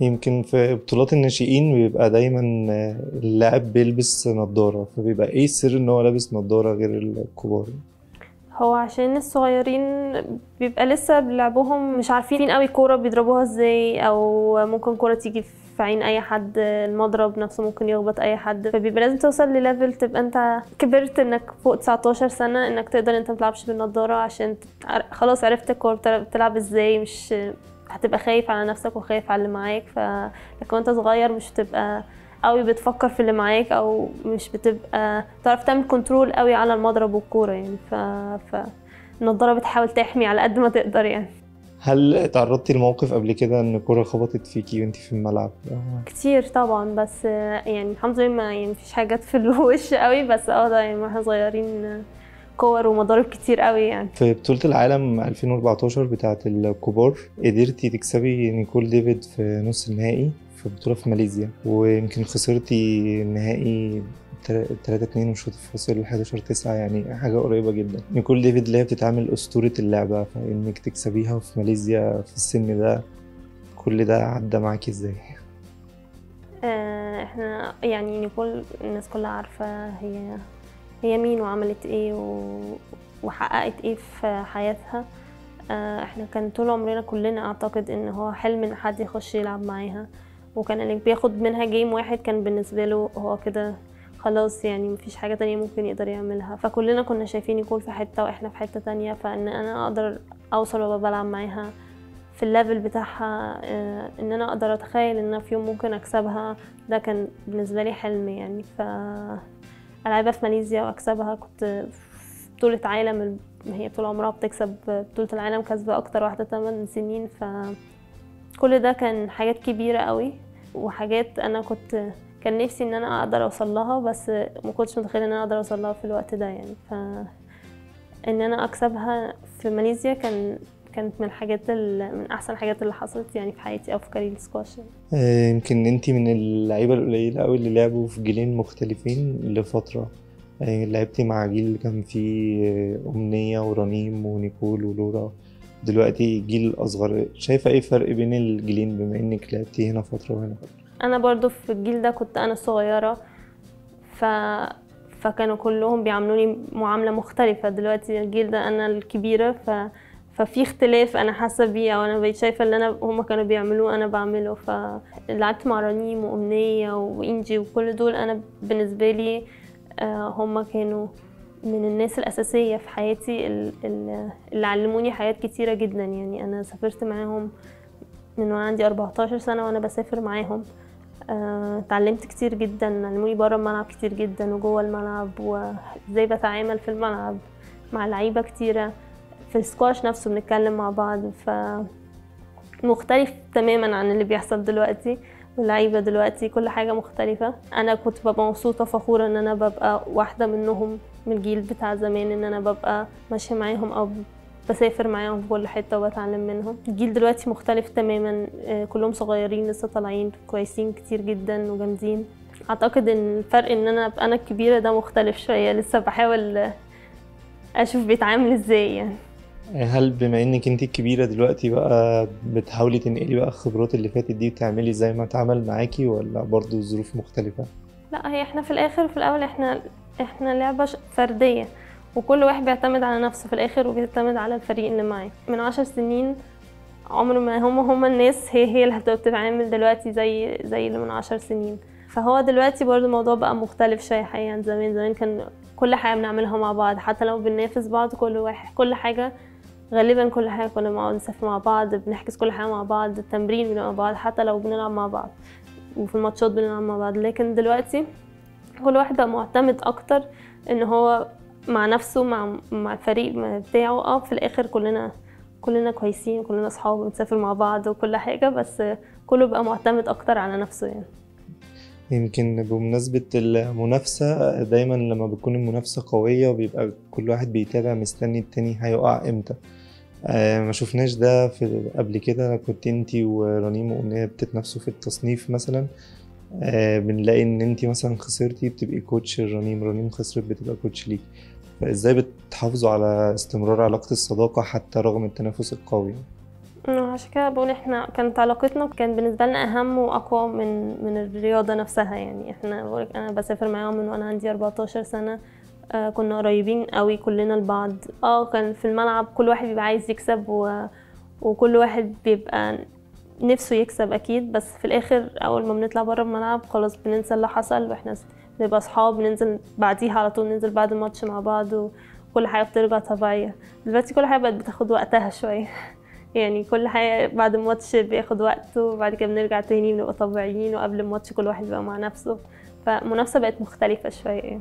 يمكن في بطولات الناشئين بيبقى دايما اللاعب بيلبس نظارة فبيبقى إيه السر إن هو لابس نظارة غير الكبار؟ هو عشان الصغيرين بيبقى لسه بلعبهم مش عارفين قوي الكوره بيضربوها إزاي أو ممكن كورة تيجي في عين أي حد المضرب نفسه ممكن يخبط أي حد فبيبقى لازم توصل لليفل تبقى أنت كبرت إنك فوق 19 سنة إنك تقدر أنت متلعبش بالنضاره عشان خلاص عرفت الكورة بتلعب إزاي مش هتبقى خايف على نفسك وخايف على اللي معاك ف لكن وانت صغير مش بتبقى قوي بتفكر في اللي معاك أو مش بتبقى تعرف تعمل كنترول قوي على المضرب والكورة يعني. ف ف النضارة بتحاول تحمي على قد ما تقدر يعني. هل تعرضتي لموقف قبل كده إن كرة خبطت فيكي وأنت في الملعب؟ كتير طبعا بس يعني الحمد لله ما يعني مفيش حاجات في الوش قوي بس آه ده يعني وإحنا صغيرين كور ومضارب كتير قوي يعني في بطولة العالم 2014 بتاعة الكبار قدرتي تكسبي نيكول ديفيد في نص النهائي في بطولة في ماليزيا ويمكن خسرتي النهائي 3 2 وشوط الفاصل 11 9 يعني حاجة قريبة جدا نيكول ديفيد اللي هي بتتعمل أسطورة اللعبة فإنك تكسبيها في ماليزيا في السن ده كل ده عدى معاكي إزاي؟ آه، إحنا يعني نيكول الناس كلها عارفة هي هي مين وعملت إيه و... وحققت إيه في حياتها. آه، إحنا كان طول عمرنا كلنا أعتقد إن هو حلم إن حد يخش يلعب معاها. وكان اللي بياخد منها game واحد كان بالنسبة له هو كده خلاص يعني مفيش حاجة تانية ممكن يقدر يعملها. فكلنا كنا شايفين نيكول في حتة وإحنا في حتة تانية فإن أنا أقدر أوصل وأبقى بلعب معاها في ال level بتاعها. آه، إن أنا أقدر أتخيل إن أنا في يوم ممكن أكسبها ده كان بالنسبة لي حلم يعني. ف العبها في ماليزيا وأكسبها كنت في بطولة عالم ال- هي طول عمرها بتكسب بطولة العالم كسبة أكتر واحدة 8 سنين ف كل ده كان حاجات كبيرة قوي وحاجات أنا كنت كان نفسي إن أنا أقدر أوصل لها بس ما كنتش متخيلة إن أنا أقدر أوصل لها في الوقت ده يعني. ف إن أنا أكسبها في ماليزيا كان كانت من الحاجات ال- من أحسن الحاجات اللي حصلت يعني في حياتي أو في كارير السكواش يعني. آه، يمكن انت من اللعيبة القليلة أوي اللي لعبوا في جيلين مختلفين لفترة. آه، لعبتي مع جيل كان فيه آه، أمنية ورنيم ونيكول ولورا دلوقتي جيل أصغر. شايفة إيه الفرق بين الجيلين بما إنك لعبتي هنا فترة وهنا؟ فترة أنا برضو في الجيل ده كنت أنا الصغيره ف فكانوا كلهم بيعاملوني معاملة مختلفة. دلوقتي الجيل ده أنا الكبيرة ف ففي اختلاف أنا حاسة بيه أو أنا بقيت شايفة اللي أنا هما كانوا بيعملوه أنا بعمله. فلعبت مع رنيم وأمنية وإنجي وكل دول أنا بالنسبة لي آه، هما كانوا من الناس الأساسية في حياتي ال- ال- اللي علموني حاجات كتيرة جدا. يعني أنا سافرت معاهم من وأنا عندي 14 سنة وأنا بسافر معاهم. آه، اتعلمت كتير جدا علموني بره الملعب كتير جدا وجوه الملعب وإزاي بتعامل في الملعب مع لعيبة كتيرة. في السكواش نفسه بنتكلم مع بعض ف مختلف تماما عن اللي بيحصل دلوقتي واللعيبة دلوقتي كل حاجة مختلفة. أنا كنت ببقى مبسوطة فخورة إن أنا ببقى واحدة منهم من الجيل بتاع زمان إن أنا ببقى ماشية معاهم أو بسافر معاهم في كل حتة وبتعلم منهم. الجيل دلوقتي مختلف تماما آه، كلهم صغيرين لسه طالعين كويسين كتير جدا وجامدين. أعتقد إن الفرق إن أنا أبقى أنا الكبيرة ده مختلف شوية لسه بحاول أشوف بيتعامل إزاي يعني. هل بما إنك أنت الكبيرة دلوقتي بقى بتحاولي تنقلي بقى الخبرات اللي فاتت دي وتعملي زي ما اتعمل معاكي ولا برضو الظروف مختلفة؟ لا هي إحنا في الآخر في الأول إحنا إحنا لعبة ش- فردية وكل واحد بيعتمد على نفسه في الآخر وبيعتمد على الفريق اللي معاه. من عشر سنين عمر ما هم هم الناس هي هي اللي هتبقى بتتعامل دلوقتي زي زي اللي من عشر سنين. فهو دلوقتي برضو الموضوع بقى مختلف شوية حقيقة عن زمان. زمان كان كل حاجة بنعملها مع بعض حتى لو بننافس بعض كل واحد كل حاجة غالبا كل حاجة كنا بنقعد نسافر مع بعض بنحجز كل حاجة مع بعض التمرين بنبقى مع بعض حتى لو بنلعب مع بعض. وفي الماتشات بنلعب مع بعض. لكن دلوقتي كل واحد بقى معتمد أكتر إن هو مع نفسه مع مع الفريق بتاعه. آه في الآخر كلنا كلنا كويسين كلنا أصحاب بنسافر مع بعض وكل حاجة بس كله بقى معتمد أكتر على نفسه يعني. يمكن بمناسبة المنافسة دايما لما بتكون المنافسة قوية وبيبقى كل واحد بيتابع مستني التاني هيقع إمتى. آه ما شفناش ده في قبل كده. كنت انتي ورنيم وأمنية بتتنافسوا في التصنيف مثلا. آه بنلاقي إن انتي مثلا خسرتي بتبقي كوتش رنيم رنيم خسرت بتبقى كوتش ليك فإزاي بتحافظوا على استمرار علاقة الصداقة حتى رغم التنافس القوي؟ عشان كده بقول إحنا كانت علاقتنا كان بالنسبة لنا أهم وأقوى من من الرياضة نفسها يعني. إحنا بقولك أنا بسافر معاهم من وأنا عندي 14 سنة آه كنا قريبين قوي كلنا لبعض. آه كان في الملعب كل واحد بيبقى عايز يكسب و... وكل واحد بيبقى نفسه يكسب أكيد. بس في الآخر أول ما بنطلع بره الملعب خلاص بننسى اللي حصل وإحنا بنبقى أصحاب ننزل بعديها على طول ننزل بعد الماتش مع بعض وكل حاجة بترجع طبيعية. دلوقتي كل حاجة بقت بتاخد وقتها شوية. يعني كل حاجة بعد الماتش بياخد وقت وبعد كده بنرجع تاني بنبقى طبيعيين وقبل الماتش كل واحد بيبقى مع نفسه فالمنافسة بقت مختلفة شوية يعني.